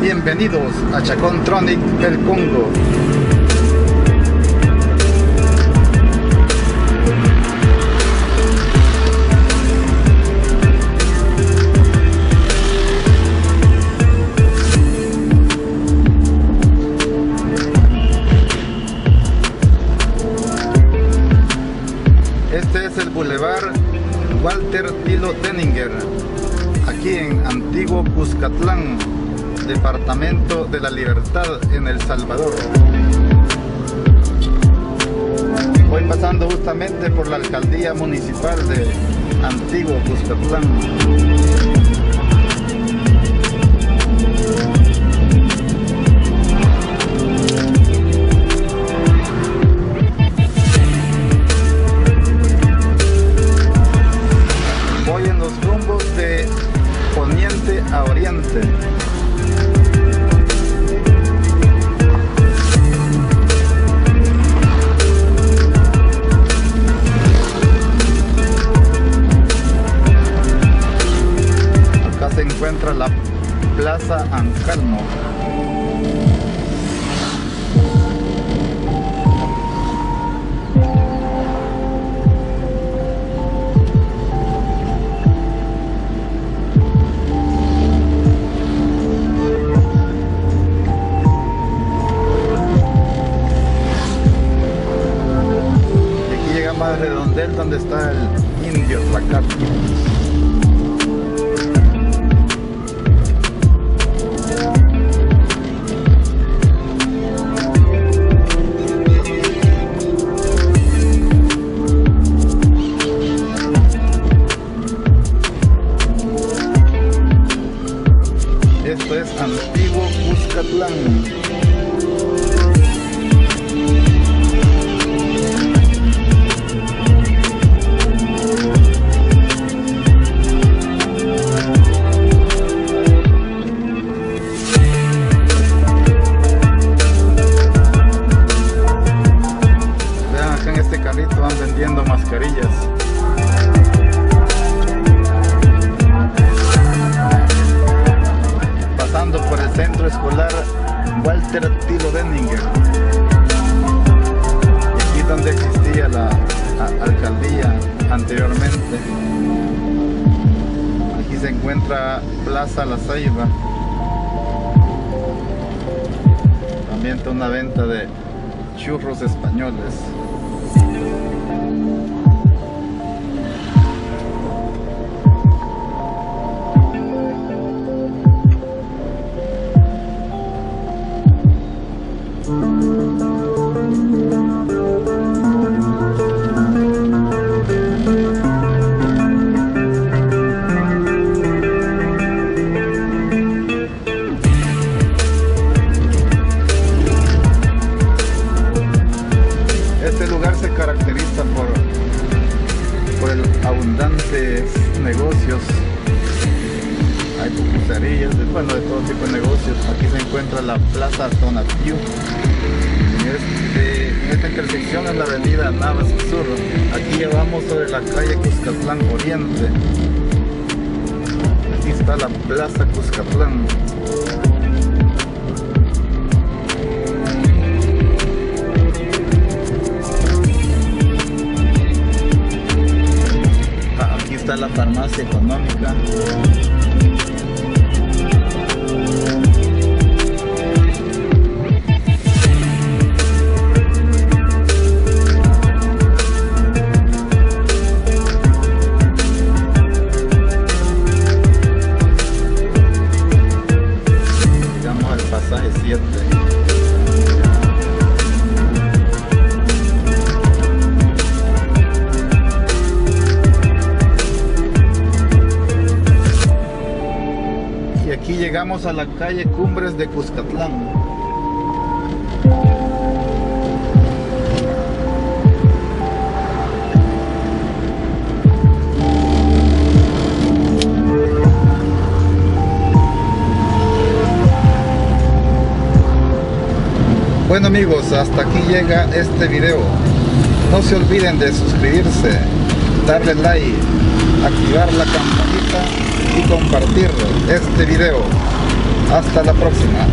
Bienvenidos a Chacontronic del Congo. Este es el Boulevard Walter Tilo Denninger, aquí en Antiguo Cuscatlán, Departamento de la Libertad en El Salvador. Voy pasando justamente por la alcaldía municipal de Antiguo Cuscatlán. Encuentra la Plaza Ancalmo. Y aquí llegamos a Redondel donde está el indio Tlacate. Es Antiguo Cuscatlán. Walter Tilo Denninger. Y aquí donde existía la alcaldía anteriormente. Aquí se encuentra Plaza La Ceiba. También está una venta de churros españoles. Se caracteriza por, por el abundantes negocios. Hay pupuserías, de, bueno, de todo tipo de negocios. Aquí se encuentra la Plaza Tonatiu. En, este- esta intersección es la avenida Navas Sur. Aquí llevamos sobre la calle Cuscatlán Oriente. Aquí está la Plaza Cuscatlán. La farmacia económica. Aquí llegamos a la calle Cumbres de Cuscatlán. Bueno amigos, hasta aquí llega este video. No se olviden de suscribirse, darle like, activar la campanita y compartir este video. Hasta la próxima.